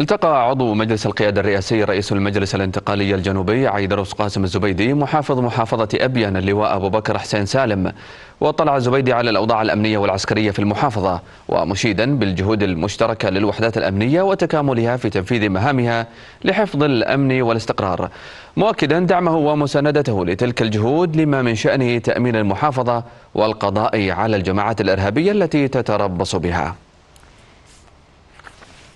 التقى عضو مجلس القيادة الرئاسي رئيس المجلس الانتقالي الجنوبي عيدروس قاسم الزبيدي محافظ محافظة أبين اللواء أبو بكر حسين سالم واطلع الزبيدي على الأوضاع الأمنية والعسكرية في المحافظة ومشيدا بالجهود المشتركة للوحدات الأمنية وتكاملها في تنفيذ مهامها لحفظ الأمن والاستقرار. مؤكدا دعمه ومساندته لتلك الجهود لما من شأنه تأمين المحافظة والقضاء على الجماعات الإرهابية التي تتربص بها.